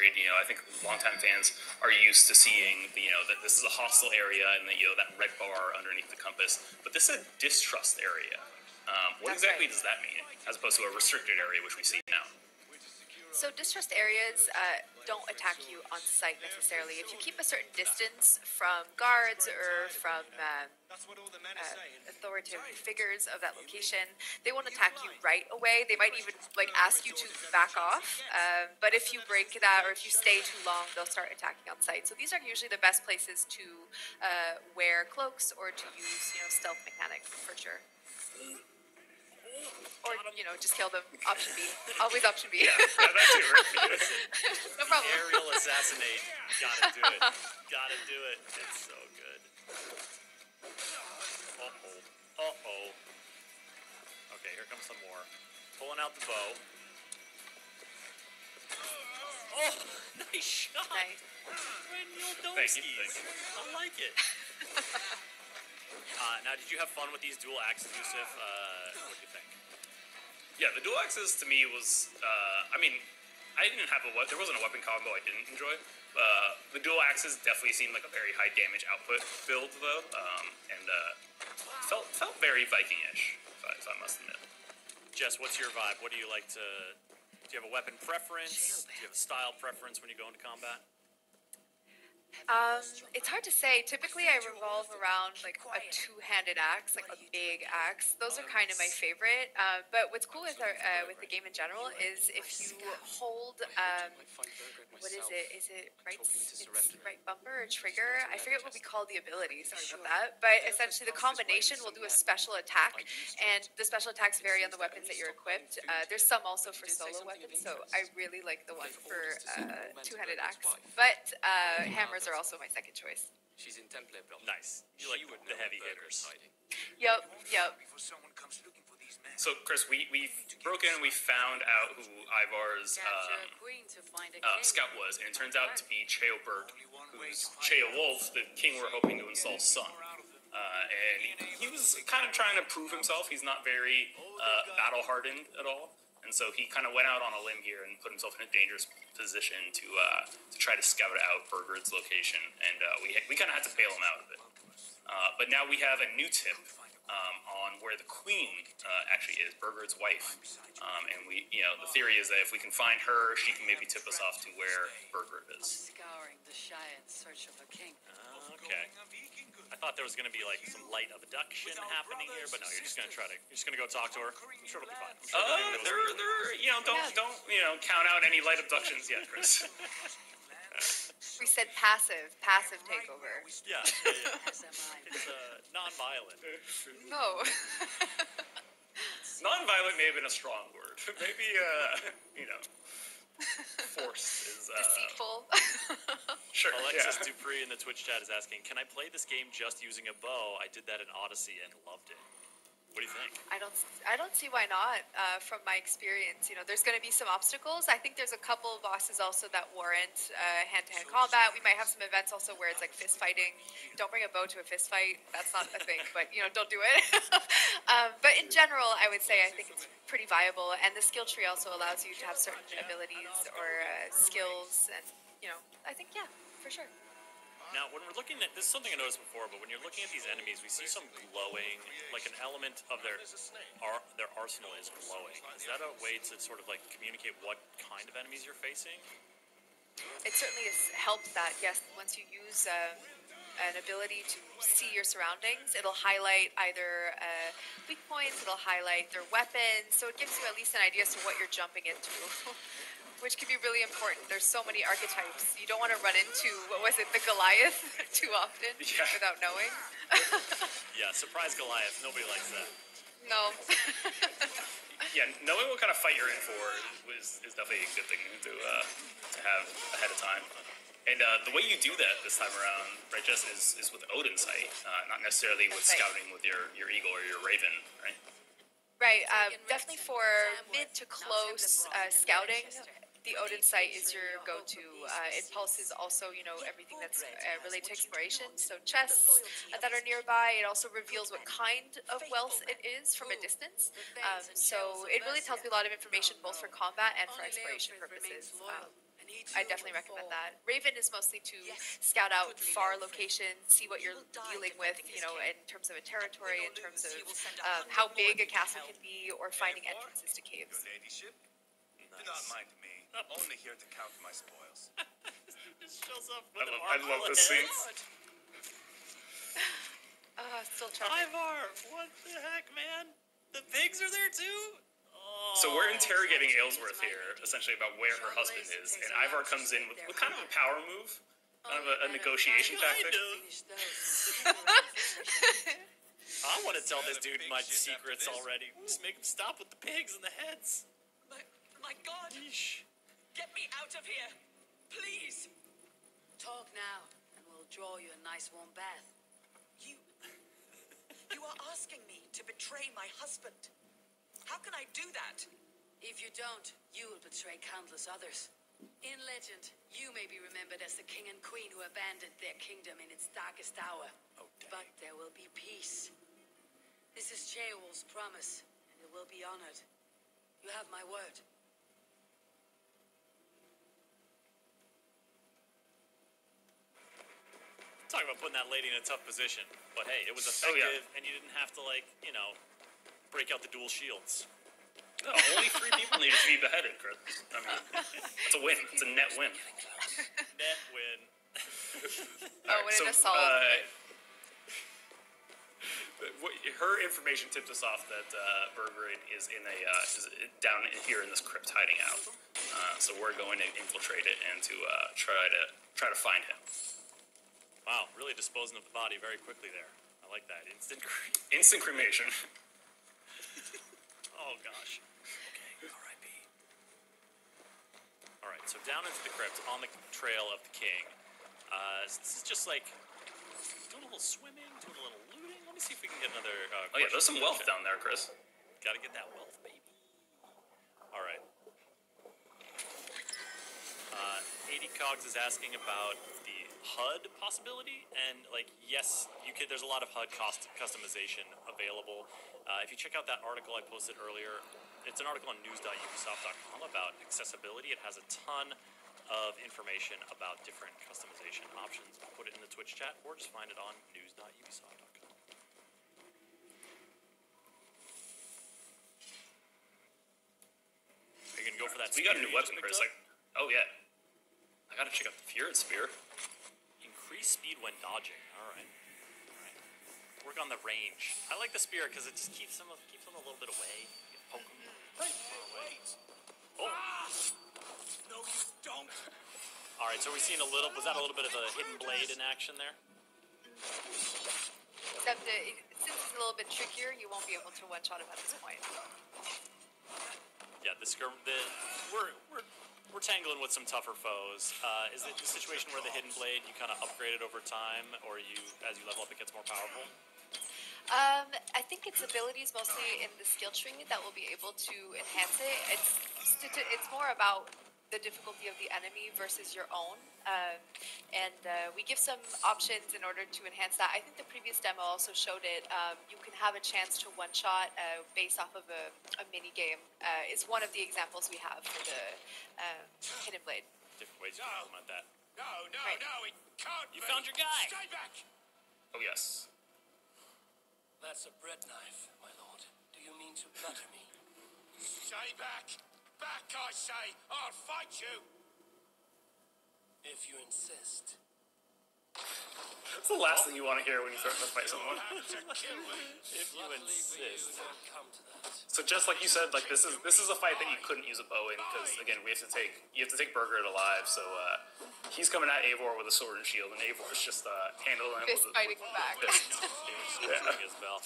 Creed, you know, I think longtime fans are used to seeing, you know, that this is a hostile area and that, you know, that red bar underneath the compass. But this is a distrust area. Um, what That's exactly right. does that mean, as opposed to a restricted area, which we see now? So distrust areas uh, don't attack you on site necessarily. If you keep a certain distance from guards or from um, uh, authoritative figures of that location, they won't attack you right away. They might even like ask you to back off. Um, but if you break that or if you stay too long, they'll start attacking on site. So these are usually the best places to uh, wear cloaks or to use you know stealth mechanics for sure. You know just kill them. Option B. Always option B. Yeah, that too, right? no problem. Aerial assassinate. Gotta do it. Gotta do it. It's so good. Uh oh. Uh oh. Okay, here comes some more. Pulling out the bow. Oh, nice shot. Nice. Thank you, thank you. I like it. uh, now, did you have fun with these dual axes, Yusuf? Uh, Yeah, the dual axes to me was, uh, I mean, I didn't have a we- there wasn't a weapon combo I didn't enjoy. Uh, the dual axes definitely seemed like a very high damage output build though, um, and uh, felt felt very Viking-ish, if I, if I must admit. Jess, what's your vibe? What do you like to? Do you have a weapon preference? Do you have a style preference when you go into combat? Um, it's hard to say. Typically, I revolve around like a two-handed axe, like a big axe. Those are kind of my favorite. Uh, but what's cool with our uh, with the game in general is if you hold um, what is it? Is it right? Right bumper or trigger? I forget what we call the ability. Sorry about that. But essentially, the combination will do a special attack, and the special attacks vary on the weapons that you're equipped. Uh, there's some also for solo weapons, so I really like the one for uh, two-handed axe. But uh, hammers are also my second choice. She's in Temple Block. Nice. You like She the heavy hitters. hiding. Yep, yep. So, Chris, we we broke in and we found out who Ivar's um, uh, scout was, and it turns out to be Ceolbert, who's Ceolwulf, the king we're hoping to install's son. Uh, and he, he was kind of trying to prove himself. He's not very uh, battle hardened at all, and so he kind of went out on a limb here and put himself in a dangerous position to uh, to try to scout out Burgred's location, and uh, we we kind of had to bail him out of it. Uh, but now we have a new tip um, on where the queen uh, actually is, Burgred's wife. Um, and we, you know, the theory is that if we can find her, she can maybe tip us off to where Burgred is. Scouring the Shire in search of a king. Uh, okay. I thought there was going to be like some light abduction happening here, but no, you're just going to try to. You're just going to go talk to her. I'm sure it'll be fine. I'm sure Uh, everything goes there, smoothly. there, you know, don't, don't, you know, count out any light abductions yet, Chris. We said passive, passive takeover. Yeah, yeah, yeah. As am I. it's uh, non-violent. No. Non-violent may have been a strong word. Maybe, uh, you know, force is uh, Deceitful. Sure. Alexis yeah. Dupree in the Twitch chat is asking, "Can I play this game just using a bow? I did that in Odyssey and loved it. What do you think?" I don't. I don't see why not. Uh, from my experience, you know, there's going to be some obstacles. I think there's a couple of bosses also that warrant uh, hand-to-hand combat. We might have some events also where it's like fist fighting. Don't bring a bow to a fist fight. That's not a thing. But you know, don't do it. um, but in general, I would say I think it's pretty viable, and the skill tree also allows you to have certain abilities or uh, skills, and you know, I think yeah, for sure. Now, when we're looking at this is something I noticed before, but when you're looking at these enemies, we see some glowing, like an element of their ar- their arsenal is glowing. Is that a way to sort of like communicate what kind of enemies you're facing? It certainly has helped that, yes, once you use um, an ability to see your surroundings, it'll highlight either uh, weak points, it'll highlight their weapons, so it gives you at least an idea as to what you're jumping into. Which can be really important. There's so many archetypes. You don't want to run into, what was it, the Goliath too often Yeah. without knowing. Yeah, surprise Goliath. Nobody likes that. no. yeah, knowing what kind of fight you're in for was is definitely a good thing to uh, to have ahead of time. And uh, the way you do that this time around, right, Jess, is, is with Odin sight, uh, not necessarily with right. scouting with your, your eagle or your raven, right? Right, um, definitely for mid to close uh, scouting, the Odin sight is your go-to. Uh, it pulses also, you know, everything that's uh, related to exploration. So chests uh, that are nearby. It also reveals what kind of wealth it is from a distance. Um, so it really tells me a lot of information both for combat and for exploration purposes. Um, I definitely recommend that. Raven is mostly to scout out far locations, see what you're dealing with, you know, in terms of a territory, in terms of um, how big a castle can be, or finding entrances to caves. Your ladyship, do not mind me. I'm only here to count my spoils. Shows up I with an love, I love armlet. this scene. Ah, still charming. Ivar, what the heck, man? The pigs are there too? So we're interrogating Aylesworth here, essentially about where her husband is, and Ivar comes in with, with kind of a power move, kind of a, a negotiation tactic. of. Finish those. I want to tell this dude my secrets already. Just make him stop with the pigs and the heads. My, my God! Yeesh. Get me out of here! Please! Talk now, and we'll draw you a nice warm bath. You. You are asking me to betray my husband. How can I do that? If you don't, you will betray countless others. In legend, you may be remembered as the king and queen who abandoned their kingdom in its darkest hour. Oh. But there will be peace. This is Ceolwulf's promise, and it will be honored. You have my word. Talk about putting that lady in a tough position. But hey, it was Oh, effective, yeah. and you didn't have to, like, you know, break out the dual shields. No, only three people needed to be beheaded, Chris. I mean, it's a win. It's a net win. Net win. Oh, Alright, what so, an assault. uh, her information tipped us off that uh, Burgred is in a uh, is down here in this crypt hiding out. Uh, so we're going to infiltrate it and to uh, try to try to find him. Wow, really disposing of the body very quickly there. I like that. Instant cre- Instant cremation. Oh gosh. Okay, R.I.P. All right, so down into the crypt on the trail of the king. Uh, this is just like doing a little swimming, doing a little looting. Let me see if we can get another. Uh, Oh yeah, there's some wealth down there, Chris. Gotta get that wealth, baby. All right. Uh, 80 Cogs is asking about the HUD possibility, and like, yes, you could. There's a lot of HUD cost customization available. Uh, if you check out that article I posted earlier, it's an article on news.ubisoft.com about accessibility. It has a ton of information about different customization options. I'll put it in the Twitch chat, or just find it on news.ubisoft.com. Are you gonna go for that? We got a new weapon, Chris. Like, oh yeah. I gotta check out the Furid Spear. Increase speed when dodging. All right. Work on the range. I like the spear because it just keeps them keeps them a little bit away. You can poke them. Wait, wait. Oh. No, you don't. All right. So we're seeing a little. Was that a little bit of a hidden blade in action there? Except uh, since it's a little bit trickier, you won't be able to one shot him at this point. Yeah. The skirm. The we're we're. We're tangling with some tougher foes. Uh, is it the situation where the hidden blade you kind of upgrade it over time, or you, as you level up, it gets more powerful? Um, I think its abilities mostly in the skill tree that will be able to enhance it. It's it's more about the difficulty of the enemy versus your own, um, and uh, we give some options in order to enhance that. I think the previous demo also showed it. Um, you can have a chance to one shot uh, based off of a, a mini game. Uh, is one of the examples we have for the uh, hidden blade. Different ways you No. can implement that. No, no, Right. no, it can't You be. found your guy. Stay back. Oh yes. That's a bread knife, my lord. Do you mean to butter me? Stay back. Back, I say. I'll fight you. If you insist. That's the last thing you want to hear when you threaten to fight someone. Have to kill me. If you Luckily for you, insist. it won't come to that. So just like you said, like this is this is a fight that you couldn't use a bow in because again we have to take you have to take Burgred alive. So uh, he's coming at Eivor with a sword and shield, and Eivor's just uh, handling him Fist with a, fighting with back. a fist. Yeah. As well.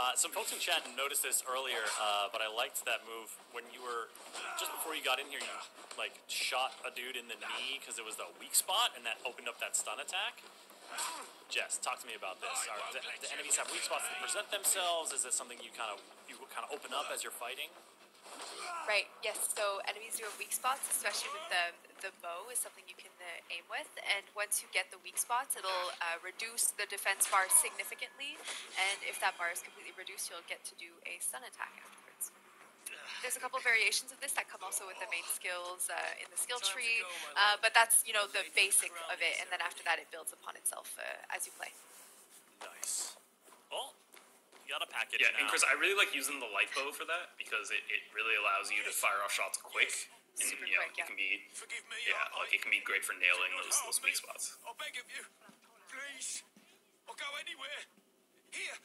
Uh, some folks in chat noticed this earlier, uh, but I liked that move when you were just before you got in here. You like shot a dude in the knee because it was the weak spot, and that opened up that stun attack. Jess, talk to me about this. Are the, the enemies have weak spots that present themselves? Is this something you kind of you kind of open up as you're fighting? Right. Yes. So enemies do have weak spots, especially with the the bow is something you can uh, aim with, and once you get the weak spots, it'll uh, reduce the defense bar significantly. And if that bar is completely reduced, you'll get to do a stun attack afterwards. There's a couple variations of this that come also with the main skills uh, in the skill tree, uh, but that's you know the basic of it, and then after that it builds upon itself uh, as you play. Nice. Well, you got a package Yeah, now. and Chris, I really like using the light bow for that because it, it really allows you to fire off shots quick. And Super you know, quick, it can be yeah, like it can be great for nailing those those sweet spots. I beg of you, please. I'll go anywhere. Here,